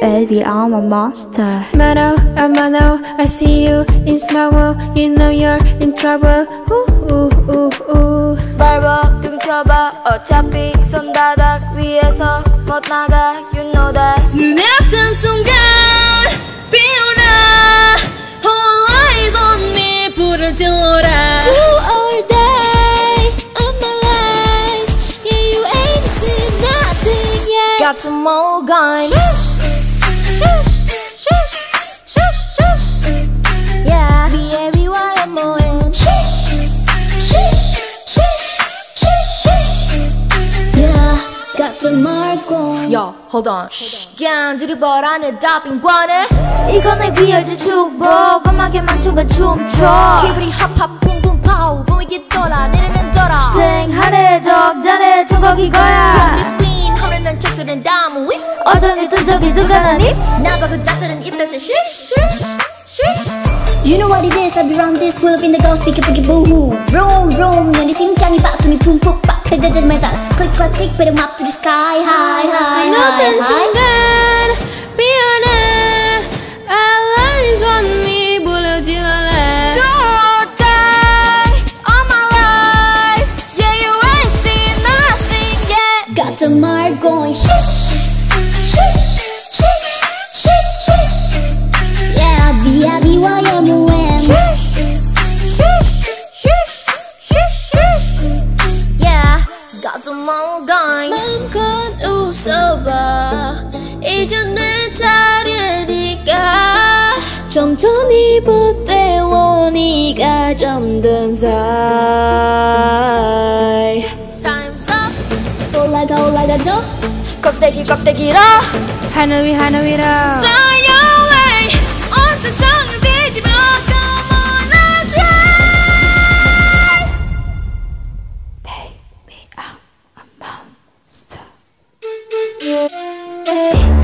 Baby, I'm a monster. Mano, a mano, I see you in small world. You know you're in trouble. Ooh, ooh, ooh, ooh. 밟아 등쳐봐 어차피 손바닥 위에서 못 나가 You know that 눈에 뜬 순간 피어나 All eyes on me 불을 질러라 Got some more gun Shush, shush, shush, shush, shush. Yeah 비애비 와야 뭐해 Shush, shush, shush, shush, shush. Yeah, got the mark on. Yo hold on 그냥 들이버라 내 답인관에 이건 내 귀여진 축복. 엄하게 맞춰가 춤춰. 기분이 핫핫 붕붕 파우 붐이게 돌아 내리는 돌아 생하네 적잖해 천국 이거야. 어쩐지 둔적이 누가나니? 나가 그 짝들은 입 다시 쉬쉬 쉬쉬 You know what it is, I'll be round this club in the ghost, picky picky boo hoo. Vroom, vroom, 내 심장이 빠통이 푹푹 빡. 배자들 매달, click, click, click, better up to the sky, high, high, 눈에 high, 뜬 high. going 마음껏 웃어봐. 이제 내. 좀 전이 보태워 네가 잠든 사이 Time's up 올라가 올라가 더. 껍데기 껍데기라 하늘 위 하늘. Fire Yeah.